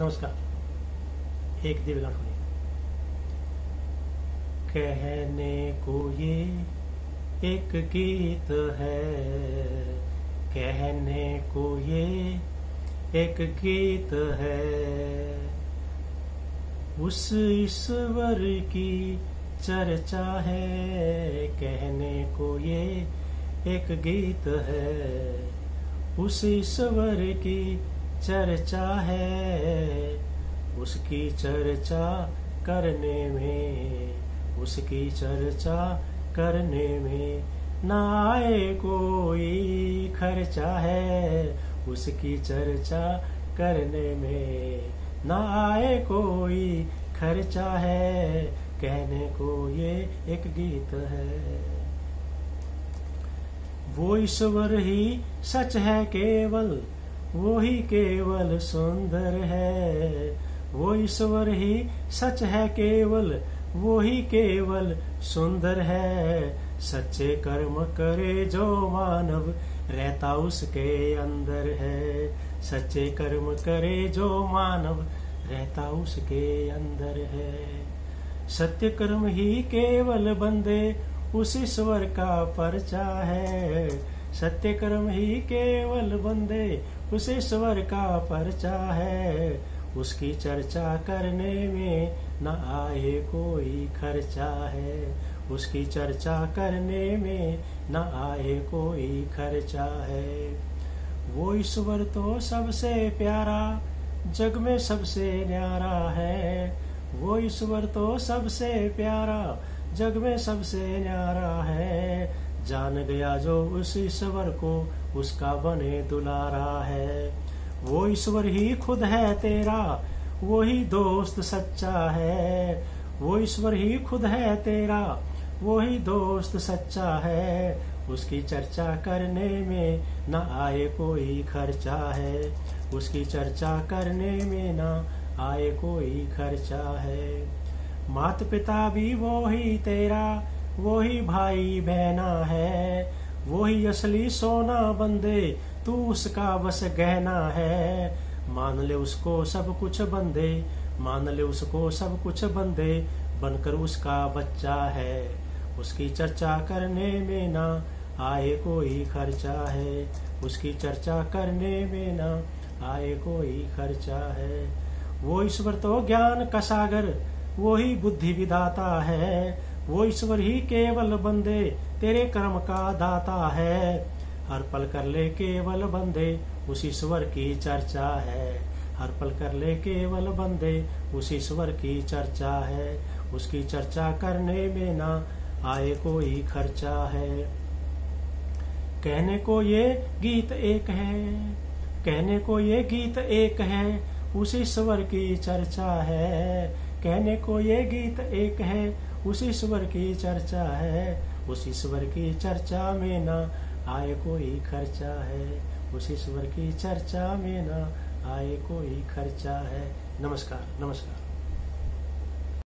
नमस्कार। एक दिव्य सुनिए। कहने को ये एक गीत है। कहने को ये एक गीत है। उस ईश्वर की चर्चा है। कहने को ये एक गीत है। उस ईश्वर की चर्चा है, उसकी चर्चा करने में, उसकी चर्चा करने में ना आए कोई खर्चा है, उसकी चर्चा करने में ना आए कोई खर्चा है, कहने को ये एक गीत है। वो ईश्वर ही सच है केवल वो ही केवल सुंदर है वो ईश्वर ही सच है केवल वो ही केवल सुंदर है। सच्चे कर्म करे जो मानव रहता उसके अंदर है। सच्चे कर्म करे जो मानव रहता उसके अंदर है। सत्य कर्म ही केवल बंदे उस ईश्वर का परचा है। सत्य कर्म ही केवल बंदे उस ईश्वर का परचा है। उसकी चर्चा करने में न आए कोई खर्चा है। उसकी चर्चा करने में न आए कोई खर्चा है। वो ईश्वर तो सबसे प्यारा, जग में सबसे न्यारा है। वो ईश्वर तो सबसे प्यारा, जग में सबसे न्यारा है। जान गया जो उस ईश्वर को उसका बने दुलारा है। वो ईश्वर ही खुद है तेरा वो ही दोस्त सच्चा है। वो ईश्वर ही खुद है तेरा वो ही दोस्त सच्चा है। उसकी चर्चा करने में न आए कोई खर्चा है। उसकी चर्चा करने में न आए कोई खर्चा है। मात पिता भी वो ही तेरा वो ही भाई बहना है वो ही असली सोना बंदे, तू उसका बस गहना है। मान ले उसको सब कुछ बंदे, मान ले उसको सब कुछ बंदे, बनकर उसका बच्चा है। उसकी चर्चा करने में ना आए कोई खर्चा है। उसकी चर्चा करने में ना आए कोई खर्चा है। वो ईश्वर तो ज्ञान का सागर वो ही बुद्धि विदाता है। वो ईश्वर ही केवल बंदे, तेरे कर्म का दाता है। हर पल कर ले केवल बंदे, उस ईश्वर की चर्चा है। हर पल कर ले केवल बंदे, उस ईश्वर की चर्चा है। उसकी चर्चा करने में ना आए कोई खर्चा है। कहने को ये गीत एक है, कहने को ये गीत एक है, उस ईश्वर की चर्चा है। कहने को ये गीत एक है उस ईश्वर की चर्चा है, उस ईश्वर की चर्चा में ना आए कोई खर्चा है, उस ईश्वर की चर्चा में ना आए कोई खर्चा है। नमस्कार नमस्कार।